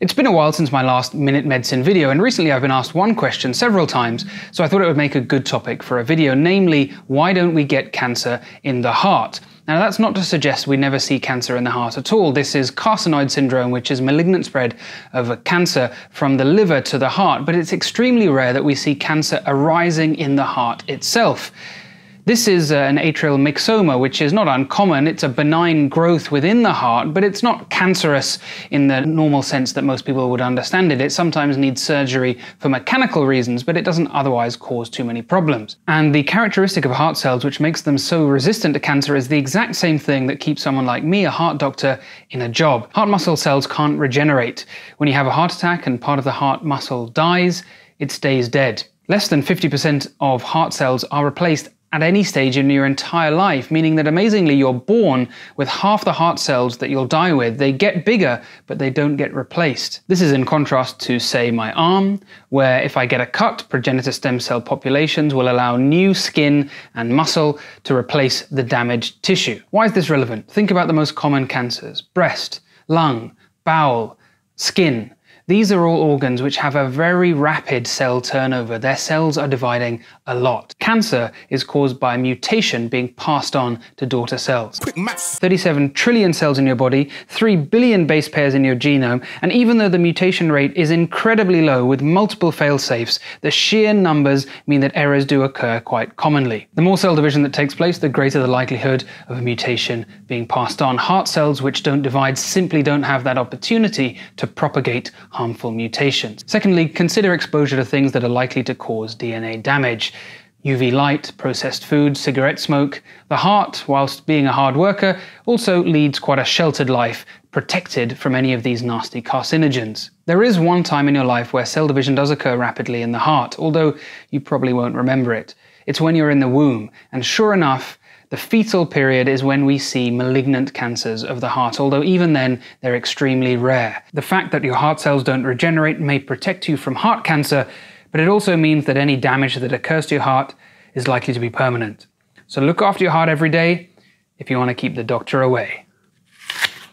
It's been a while since my last Minute Medicine video, and recently I've been asked one question several times, so I thought it would make a good topic for a video, namely, why don't we get cancer in the heart? Now, that's not to suggest we never see cancer in the heart at all. This is carcinoid syndrome, which is malignant spread of a cancer from the liver to the heart, but it's extremely rare that we see cancer arising in the heart itself. This is uh, an atrial myxoma, which is not uncommon. It's a benign growth within the heart, but it's not cancerous in the normal sense that most people would understand it. It sometimes needs surgery for mechanical reasons, but it doesn't otherwise cause too many problems. And the characteristic of heart cells which makes them so resistant to cancer is the exact same thing that keeps someone like me, a heart doctor, in a job. Heart muscle cells can't regenerate. When you have a heart attack and part of the heart muscle dies, it stays dead. Less than 50% of heart cells are replaced at any stage in your entire life, meaning that amazingly you're born with half the heart cells that you'll die with. They get bigger, but they don't get replaced. This is in contrast to, say, my arm, where if I get a cut, progenitor stem cell populations will allow new skin and muscle to replace the damaged tissue. Why is this relevant? Think about the most common cancers breast, lung, bowel, skin. These are all organs which have a very rapid cell turnover. Their cells are dividing a lot. Cancer is caused by a mutation being passed on to daughter cells. 37 trillion cells in your body, 3 billion base pairs in your genome, and even though the mutation rate is incredibly low with multiple fail-safes, the sheer numbers mean that errors do occur quite commonly. The more cell division that takes place, the greater the likelihood of a mutation being passed on. Heart cells which don't divide simply don't have that opportunity to propagate harmful mutations. Secondly, consider exposure to things that are likely to cause DNA damage. UV light, processed food, cigarette smoke. The heart, whilst being a hard worker, also leads quite a sheltered life, protected from any of these nasty carcinogens. There is one time in your life where cell division does occur rapidly in the heart, although you probably won't remember it. It's when you're in the womb, and sure enough, the fetal period is when we see malignant cancers of the heart, although even then they're extremely rare. The fact that your heart cells don't regenerate may protect you from heart cancer, but it also means that any damage that occurs to your heart is likely to be permanent. So look after your heart every day if you want to keep the doctor away.